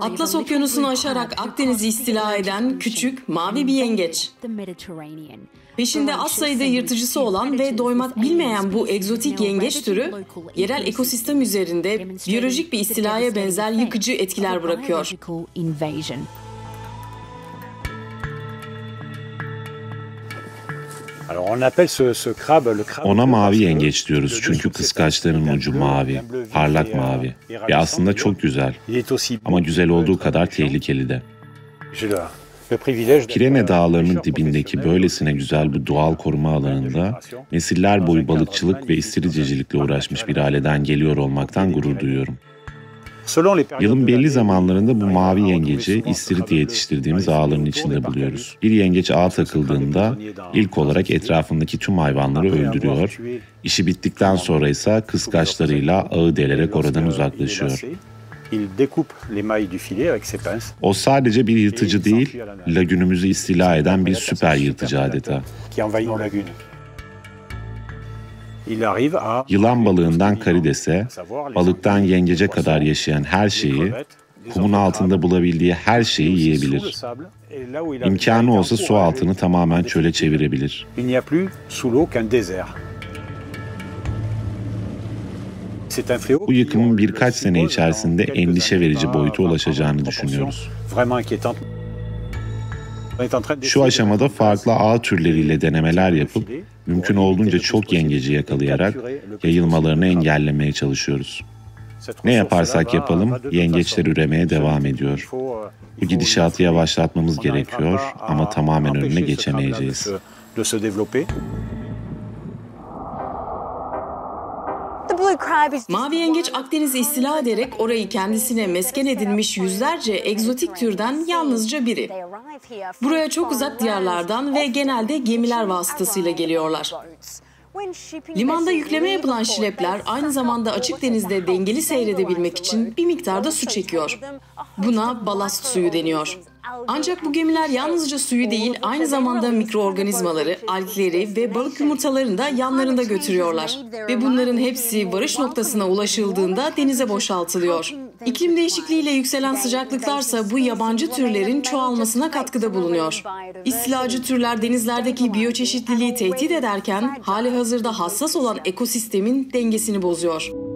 Atlas Okyanusu'nu aşarak Akdeniz'i istila eden küçük, mavi bir yengeç. Peşinde az sayıda yırtıcısı olan ve doymak bilmeyen bu egzotik yengeç türü, yerel ekosistem üzerinde biyolojik bir istilaya benzer yıkıcı etkiler bırakıyor. Ona mavi yengeç diyoruz çünkü kıskaçlarının ucu mavi, parlak mavi ve aslında çok güzel. Ama güzel olduğu kadar tehlikeli de. Pirene Dağları'nın dibindeki böylesine güzel bu doğal koruma alanında nesiller boyu balıkçılık ve istiridecilikle uğraşmış bir aileden geliyor olmaktan gurur duyuyorum. Yılın belli zamanlarında bu mavi yengeci istiridye yetiştirdiğimiz ağların içinde buluyoruz. Bir yengeç ağa takıldığında ilk olarak etrafındaki tüm hayvanları öldürüyor. İşi bittikten sonra ise kıskaçlarıyla ağı delerek oradan uzaklaşıyor. O sadece bir yırtıcı değil, lagünümüzü istila eden bir süper yırtıcı adeta. Yılan balığından karidese, balıktan yengece kadar yaşayan her şeyi, kumun altında bulabildiği her şeyi yiyebilir. İmkanı olsa su altını tamamen çöle çevirebilir. Bu yıkımın birkaç sene içerisinde endişe verici boyuta ulaşacağını düşünüyoruz. Şu aşamada farklı ağ türleriyle denemeler yapıp mümkün olduğunca çok yengeci yakalayarak yayılmalarını engellemeye çalışıyoruz. Ne yaparsak yapalım yengeçler üremeye devam ediyor. Bu gidişatı yavaşlatmamız gerekiyor ama tamamen önüne geçemeyeceğiz. Mavi yengeç Akdeniz'i istila ederek orayı kendisine mesken edinmiş yüzlerce egzotik türden yalnızca biri. Buraya çok uzak diyarlardan ve genelde gemiler vasıtasıyla geliyorlar. Limanda yükleme yapılan şilepler aynı zamanda açık denizde dengeli seyredebilmek için bir miktarda su çekiyor. Buna balast suyu deniyor. Ancak bu gemiler yalnızca suyu değil, aynı zamanda mikroorganizmaları, algleri ve balık yumurtalarını da yanlarında götürüyorlar. Ve bunların hepsi varış noktasına ulaşıldığında denize boşaltılıyor. İklim değişikliğiyle yükselen sıcaklıklarsa bu yabancı türlerin çoğalmasına katkıda bulunuyor. İstilacı türler denizlerdeki biyoçeşitliliği tehdit ederken hali hazırda hassas olan ekosistemin dengesini bozuyor.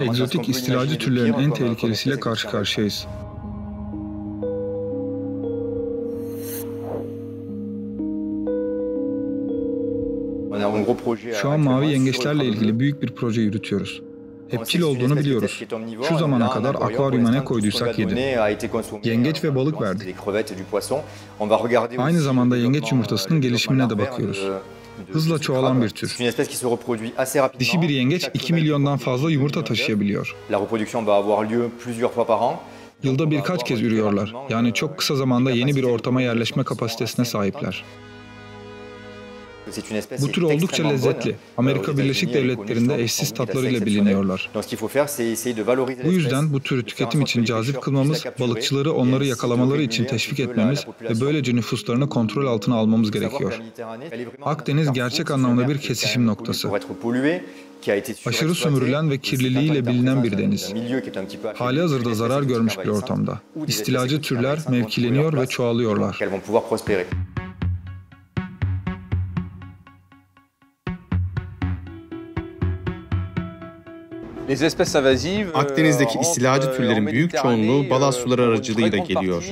Egzotik istilacı türlerin en tehlikelisiyle karşı karşıyayız. Şu an mavi yengeçlerle ilgili büyük bir proje yürütüyoruz. Hepçil olduğunu biliyoruz. Şu zamana kadar akvaryuma ne koyduysak yedi. Yengeç ve balık verdi. Aynı zamanda yengeç yumurtasının gelişimine de bakıyoruz. Hızla çoğalan bir tür. Dişi bir yengeç 2 milyondan fazla yumurta taşıyabiliyor. Yılda birkaç kez ürüyorlar. Yani çok kısa zamanda yeni bir ortama yerleşme kapasitesine sahipler. Bu tür oldukça lezzetli. Amerika Birleşik Devletleri'nde eşsiz tatlarıyla biliniyorlar. Bu yüzden bu türü tüketim için cazip kılmamız, balıkçıları onları yakalamaları için teşvik etmemiz ve böylece nüfuslarını kontrol altına almamız gerekiyor. Akdeniz gerçek anlamda bir kesişim noktası. Aşırı sömürülen ve kirliliğiyle bilinen bir deniz. Hali hazırda zarar görmüş bir ortamda. İstilacı türler mevkileniyor ve çoğalıyorlar. Akdeniz'deki istilacı türlerin büyük çoğunluğu balast suları aracılığıyla geliyor.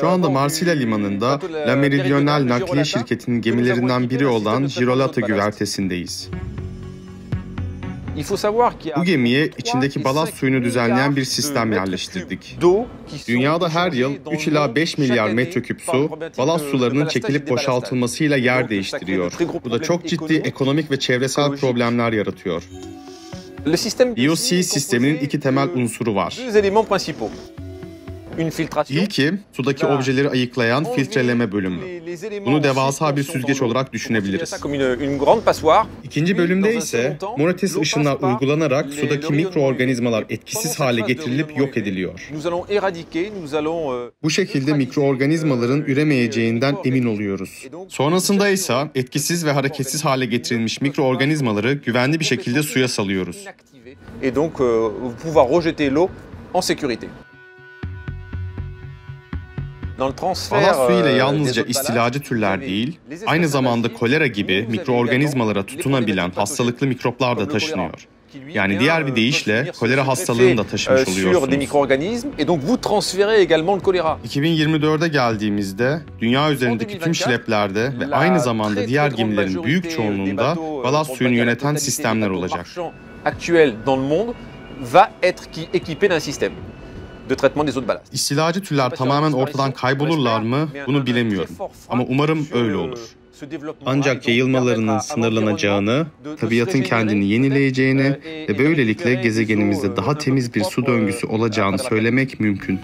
Şu anda Marsilya limanında La Meridional Nakliye Şirketi'nin gemilerinden biri olan Girolata güvertesindeyiz. Bu gemiye içindeki balast suyunu düzenleyen bir sistem yerleştirdik. Dünyada her yıl 3 ila 5 milyar metreküp su balast sularının çekilip boşaltılmasıyla yer değiştiriyor. Bu da çok ciddi ekonomik ve çevresel problemler yaratıyor. BOC sisteminin iki temel unsuru var. İlki sudaki objeleri ayıklayan filtreleme bölümü. Bunu devasa bir süzgeç olarak düşünebiliriz. İkinci bölümde ise Morates ışınlar uygulanarak sudaki mikroorganizmalar etkisiz hale getirilip yok ediliyor. Bu şekilde mikroorganizmaların üremeyeceğinden emin oluyoruz. Sonrasında ise etkisiz ve hareketsiz hale getirilmiş mikroorganizmaları güvenli bir şekilde suya salıyoruz. Et donc euh, pouvoir rejeter l'eau en sécurité. Balast suyu ile yalnızca istilacı türler değil, aynı zamanda kolera gibi mikroorganizmalara tutunabilen hastalıklı mikroplar da taşınıyor. Yani diğer bir deyişle kolera hastalığını da taşımış oluyorsunuz. 2024'e geldiğimizde dünya üzerindeki tüm şileplerde ve aynı zamanda diğer gemilerin büyük çoğunluğunda balast suyunu yöneten sistemler olacak. İstilacı türler tamamen ortadan kaybolurlar mı? Bunu bilemiyorum. Ama umarım öyle olur. Ancak yayılmalarının sınırlanacağını, tabiatın kendini yenileyeceğini ve böylelikle gezegenimizde daha temiz bir su döngüsü olacağını söylemek mümkün.